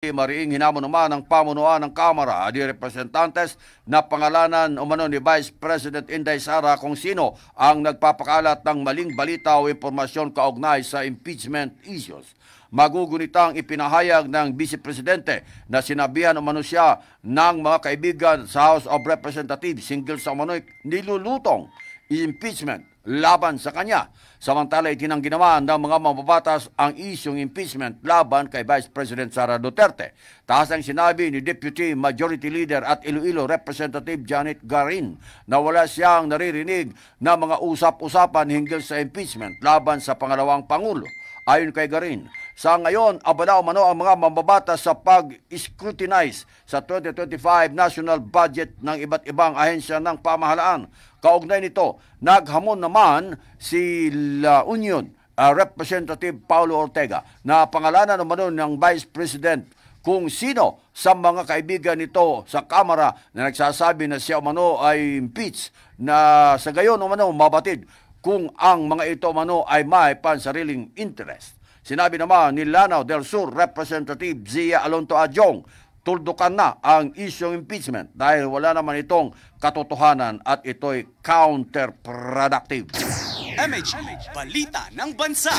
Mariing hinamon naman ang pamunuan ng Kamara di Representantes na pangalanan umano ni Vice President Inday Sara kung sino ang nagpapakalat ng maling balita o impormasyon kaugnay sa impeachment issues. Magugunitang ipinahayag ng Vice Presidente na sinabihan umano siya ng mga kaibigan sa House of Representatives single sa umano'y nilulutong impeachment laban sa kanya. Samantala, itinanggi naman ng mga mababatas ang isyong impeachment laban kay Vice President Sara Duterte. Taas ang sinabi ni Deputy Majority Leader at Iloilo Representative Janet Garin na wala siyang naririnig na mga usap-usapan hinggil sa impeachment laban sa pangalawang Pangulo. Ayon kay Garin, sa ngayon, abala umano ang mga mambabatas sa pag-scrutinize sa 2025 national budget ng iba't ibang ahensya ng pamahalaan. Kaugnay nito, naghamon naman si La Union uh, Representative Paulo Ortega na pangalanan umano ng Vice President kung sino sa mga kaibigan nito sa Kamara na nagsasabi na siya umano ay impeach na sa gayon umano mabatid kung ang mga ito umano ay may pansariling interest. Sinabi naman ni Lanao del Sur Representative Zia Alonto Adjong, tuldukan na ang isyong impeachment dahil wala naman itong katotohanan at ito'y counterproductive. MH, Balita ng Bansa.